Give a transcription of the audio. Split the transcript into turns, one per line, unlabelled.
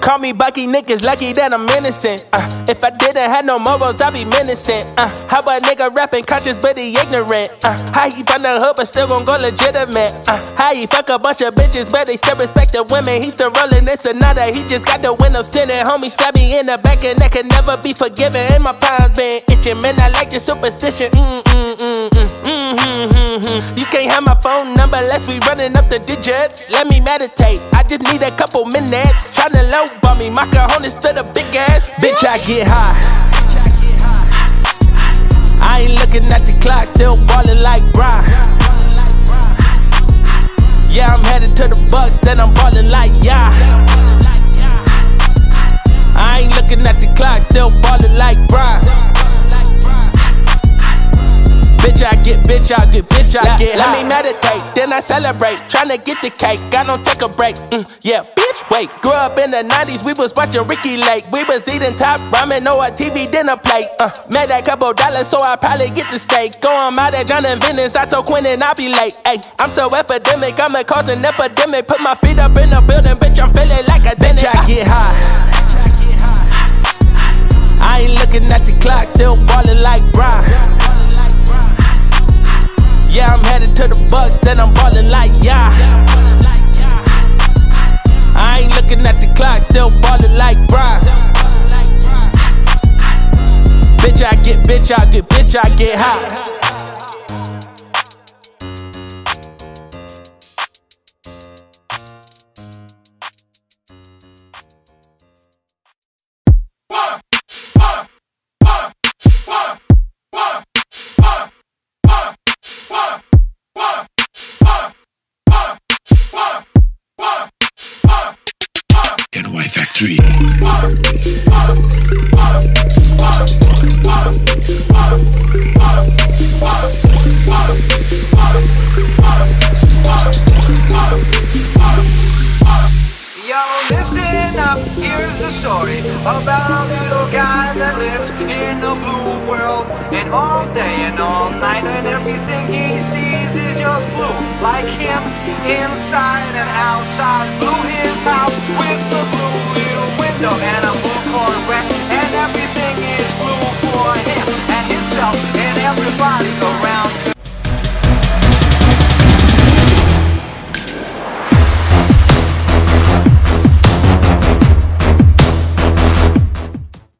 Call me Bucky, niggas lucky that I'm innocent. Uh, if I didn't have no morals, I'd be menacing. Uh, how a nigga rapping conscious but he ignorant? Uh, how he from the hood but still gon' go legitimate? Uh, how he fuck a bunch of bitches but they still respect the women? He still rolling this another, he just got the windows tinted. Homie stab me in the back and that can never be forgiven. And my palms been itching, man. I like your superstition. Mm mm mm mm mm mm mm mm. Have my phone number unless we running up the digits. Let me meditate. I just need a couple minutes. Tryna low by me, my cojones to the big ass. Bitch, I get high. I ain't looking at the clock, still ballin' like Brian. Yeah, I'm headed to the Bucks, then I'm ballin' like yeah. I ain't looking at the clock, still ballin' like Brian. Bitch, I get, bitch, I get, bitch, I get. Let me meditate, then I celebrate. Tryna get the cake, I don't take a break. Mm, yeah, bitch, wait. Grew up in the 90s, we was watching Ricki Lake. We was eating top ramen, no a TV dinner plate. Uh, made that couple dollars, so I probably get the steak. Go on out at John and Venice, I told Quinn and I'll be late. Ay, I'm so epidemic, I'ma cause an epidemic. Put my feet up in the building, bitch, I'm feeling like a bitch. I get high. I ain't looking at the clock, still ballin' like Brian. Yeah, I'm headed to the Bucks, then I'm ballin' like yeah. I ain't looking at the clock, still ballin' like Brian. Bitch, I get, bitch, I get, bitch, I get high.
Factory.
Yo, listen up, here's the story about a little guy that lives in a blue world. And all day and all night, and everything he sees is just blue. Like him, inside and outside. Blue his house